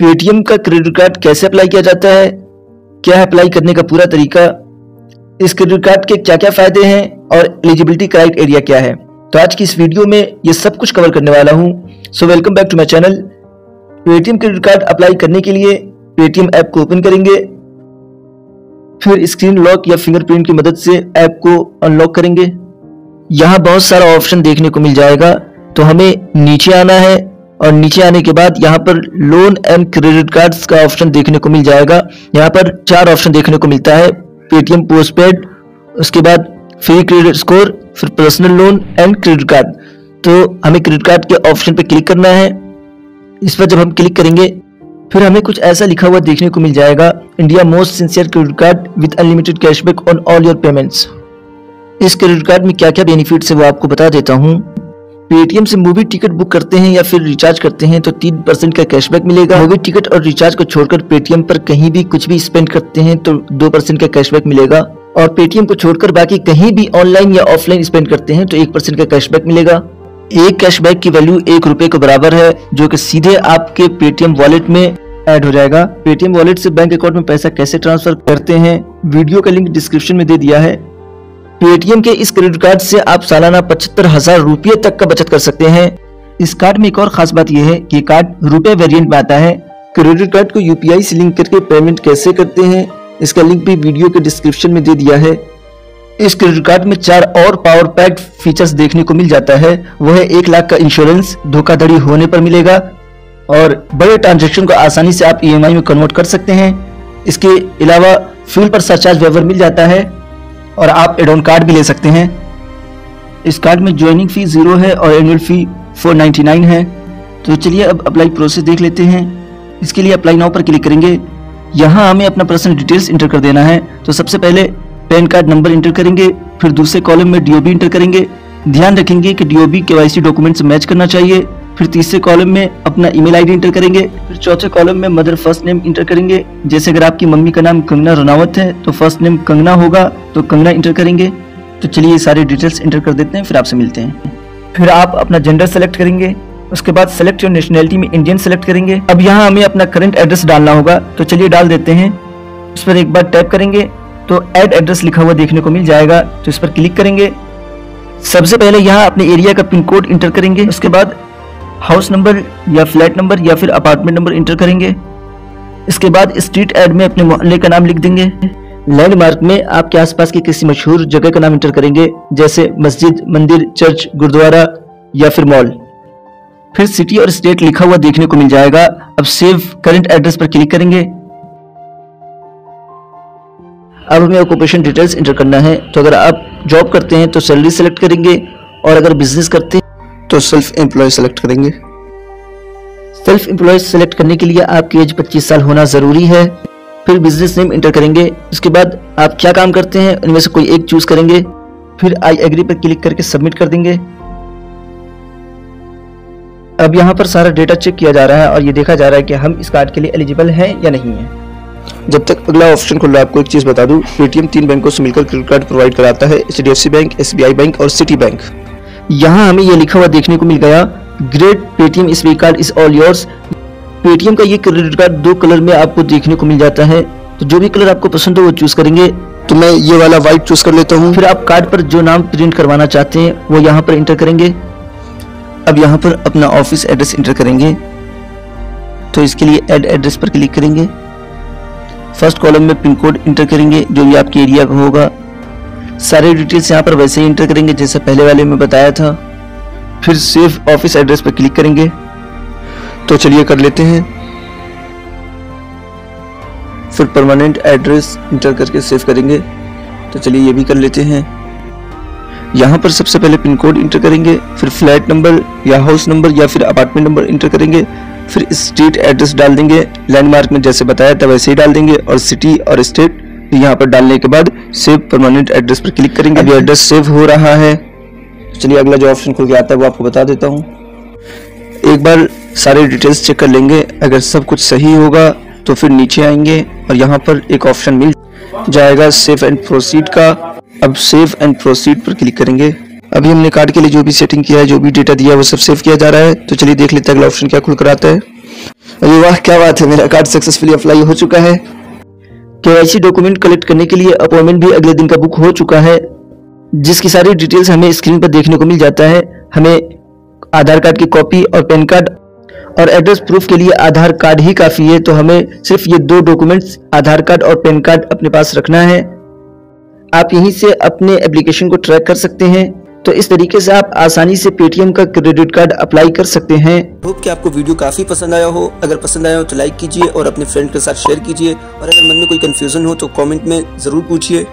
Paytm का credit card कैसे apply किया जाता है? क्या अप्लाई करने का पूरा तरीका? इस क्रेडिट कार्ड के क्या क्या फ़ायदे हैं और एलिजिबिलिटी क्राइटेरिया क्या है? तो आज की इस वीडियो में ये सब कुछ कवर करने वाला हूँ। So welcome back to my channel Paytm credit card apply करने के लिए पेटीएम ऐप को ओपन करेंगे। फिर स्क्रीन लॉक या फिंगरप्रिंट की मदद से ऐप को अनलॉक करेंगे। यहाँ बहुत सारा ऑप्शन देखने को मिल जाएगा। तो हमें नीचे आना है। और नीचे आने के बाद यहाँ पर लोन एंड क्रेडिट कार्ड्स का ऑप्शन देखने को मिल जाएगा। यहाँ पर चार ऑप्शन देखने को मिलता है। पेटीएम पोस्टपेड उसके बाद फ्री क्रेडिट स्कोर फिर personal loan and credit card तो हमें क्रेडिट कार्ड के ऑप्शन पर क्लिक करना है। इस पर जब हम क्लिक करेंगे, फिर हमें कुछ ऐसा लिखा हुआ देखने को मिल जाएगा। India most sincere credit card with unlimited cashback on all your payments इस क्रेडिट कार्ड में क्या क्या बेनिफिट्स है वो आपको बता देता हूँ। पेटीएम से मूवी टिकट बुक करते हैं या फिर रिचार्ज करते हैं तो तीन परसेंट का कैशबैक मिलेगा। मूवी टिकट और रिचार्ज को छोड़कर पेटीएम पर कहीं भी कुछ भी स्पेंड करते हैं तो दो परसेंट का कैशबैक मिलेगा। और पेटीएम को छोड़कर बाकी कहीं भी ऑनलाइन या ऑफलाइन स्पेंड करते हैं तो एक परसेंट का कैशबैक मिलेगा। एक कैशबैक की वैल्यू एक रुपए के बराबर है, जो कि सीधे आपके पेटीएम वॉलेट में ऐड हो जाएगा। पेटीएम वॉलेट से बैंक अकाउंट में पैसा कैसे ट्रांसफ़र करते हैं वीडियो का लिंक डिस्क्रिप्शन में दे दिया है। पेटीएम के इस क्रेडिट कार्ड से आप सालाना पचहत्तर हज़ार रूपए तक का बचत कर सकते हैं। इस कार्ड में एक और खास बात यह है कि कार्ड रुपए वेरिएंट में आता है। क्रेडिट कार्ड को यूपीआई से लिंक करके पेमेंट कैसे करते हैं, इसका लिंक भी वीडियो के डिस्क्रिप्शन में दे दिया है। इस क्रेडिट कार्ड में चार और पावर पैक फीचर्स देखने को मिल जाता है। वह एक लाख का इंश्योरेंस धोखाधड़ी होने पर मिलेगा, और बड़े ट्रांजेक्शन को आसानी से आप ईएमआई में कन्वर्ट कर सकते हैं। इसके अलावा फ्यूल पर सरचार्ज वेवर मिल जाता है। और आप एडोन कार्ड भी ले सकते हैं। इस कार्ड में ज्वाइनिंग फ़ी ज़ीरो है और एनुअल फ़ी 499 है। तो चलिए अब अप्लाई प्रोसेस देख लेते हैं। इसके लिए अप्लाई नाउ पर क्लिक करेंगे। यहाँ हमें अपना पर्सनल डिटेल्स इंटर कर देना है। तो सबसे पहले पैन कार्ड नंबर इंटर करेंगे, फिर दूसरे कॉलम में डीओबी इंटर करेंगे। ध्यान रखेंगे कि डीओबी केवाईसी डॉक्यूमेंट से मैच करना चाहिए। फिर तीसरे कॉलम में अपना ईमेल आईडी इंटर करेंगे, फिर चौथे कॉलम में मदर फ़र्स्ट नेम इंटर करेंगे। जैसे अगर आपकी मम्मी का नाम कंगना रनावत है तो फ़र्स्ट नेम कंगना होगा तो कंगना इंटर करेंगे। तो चलिए सारे डिटेल्स इंटर कर देते हैं, फिर आपसे मिलते हैं। फिर आप अपना जेंडर सेलेक्ट करेंगे, उसके बाद सेलेक्ट योर नेशनैलिटी में इंडियन सेलेक्ट करेंगे। अब यहाँ हमें अपना करंट एड्रेस डालना होगा तो चलिए डाल देते हैं। उस पर एक बार टैप करेंगे तो एड एड्रेस लिखा हुआ देखने को मिल जाएगा तो इस पर क्लिक करेंगे। सबसे पहले यहाँ अपने एरिया का पिन कोड इंटर करेंगे, उसके बाद हाउस नंबर या फ्लैट नंबर या फिर अपार्टमेंट नंबर इंटर करेंगे। इसके बाद स्ट्रीट एड में अपने मोहल्ले का नाम लिख देंगे। लैंडमार्क में आपके आसपास की किसी मशहूर जगह का नाम इंटर करेंगे, जैसे मस्जिद, मंदिर, चर्च, गुरुद्वारा या फिर मॉल। फिर सिटी और स्टेट लिखा हुआ देखने को मिल जाएगा। अब सेव करंट एड्रेस पर क्लिक करेंगे। अब हमें ऑक्यूपेशन डिटेल्स इंटर करना है। तो अगर आप जॉब करते हैं तो सैलरी सेलेक्ट करेंगे और अगर बिज़नेस करते हैं तो सेल्फ एम्प्लॉय सेलेक्ट करेंगे। सेल्फ एम्प्लॉय सेलेक्ट करने के लिए आपकी एज 25 साल होना ज़रूरी है। फिर बिज़नेस नेम इंटर करेंगे। उसके बाद आप क्या काम करते हैं, उनमें से कोई एक चूज़ करेंगे। फिर आई एग्री पर क्लिक करके सबमिट कर देंगे। अब यहाँ पर सारा डेटा चेक किया जा रहा है और ये देखा जा रहा है कि हम इस कार्ड के लिए एलिजिबल हैं या नहीं है। जब तक अगला ऑप्शन खुल रहा है आपको एक चीज़ बता दूँ पेटीएम तीन बैंकों से मिलकर क्रेडिट कार्ड प्रोवाइड कराता है। एचडीएफसी बैंक एस बैंक और सिटी बैंक यहाँ हमें यह लिखा हुआ देखने को मिल गया great Paytm S card is all yours Paytm का ये क्रेडिट कार्ड दो कलर में आपको देखने को मिल जाता है। तो जो भी कलर आपको पसंद हो वो चूज़ करेंगे। तो मैं ये वाला व्हाइट चूज़ कर लेता हूँ। फिर आप कार्ड पर जो नाम प्रिंट करवाना चाहते हैं वो यहाँ पर इंटर करेंगे। अब यहाँ पर अपना ऑफ़िस एड्रेस इंटर करेंगे। तो इसके लिए एड एड्रेस पर क्लिक करेंगे। फ़र्स्ट कॉलम में पिन कोड इंटर करेंगे जो भी आपके एरिया का होगा। सारे डिटेल्स यहाँ पर वैसे ही इंटर करेंगे, जैसे पहले वाले में बताया था। फिर सेव ऑफ़िस एड्रेस पर क्लिक करेंगे। तो चलिए कर लेते हैं। फिर परमानेंट एड्रेस इंटर करके सेव करेंगे। तो चलिए ये भी कर लेते हैं। यहाँ पर सबसे पहले पिन कोड इंटर करेंगे, फिर फ्लैट नंबर या हाउस नंबर या फिर अपार्टमेंट नंबर इंटर करेंगे। फिर स्ट्रीट एड्रेस डाल देंगे लैंडमार्क में जैसे बताया था वैसे ही डाल देंगे और सिटी और स्टेट यहाँ पर डालने के बाद सेव परमानेंट एड्रेस पर क्लिक करेंगे। अभी एड्रेस सेव हो रहा है। चलिए अगला जो ऑप्शन खुल के आता है वो आपको बता देता हूँ। एक बार सारे डिटेल्स चेक कर लेंगे। अगर सब कुछ सही होगा तो फिर नीचे आएँगे और यहाँ पर एक ऑप्शन मिल जाएगा सेव एंड प्रोसीड का। अब सेव एंड प्रोसीड पर क्लिक करेंगे। अभी हमने कार्ड के लिए जो भी सेटिंग किया है जो भी डेटा दिया है वो सब सेव किया जा रहा है। तो चलिए देख लेते हैं अगला ऑप्शन क्या खुल कर आता है। अरे वाह क्या बात है। मेरा कार्ड सक्सेसफुली अप्लाई हो चुका है। केवाईसी डॉक्यूमेंट कलेक्ट करने के लिए अपॉइंटमेंट भी अगले दिन का बुक हो चुका है, जिसकी सारी डिटेल्स हमें स्क्रीन पर देखने को मिल जाता है। हमें आधार कार्ड की कॉपी और पैन कार्ड और एड्रेस प्रूफ के लिए आधार कार्ड ही काफ़ी है तो हमें सिर्फ़ ये दो डॉक्यूमेंट्स, आधार कार्ड और पैन कार्ड अपने पास रखना है। आप यहीं से अपने एप्लीकेशन को ट्रैक कर सकते हैं। तो इस तरीके से आप आसानी से पेटीएम का क्रेडिट कार्ड अप्लाई कर सकते हैं। होप कि आपको वीडियो काफ़ी पसंद आया हो। अगर पसंद आया हो तो लाइक कीजिए और अपने फ्रेंड के साथ शेयर कीजिए। और अगर मन में कोई कंफ्यूजन हो तो कॉमेंट में ज़रूर पूछिए।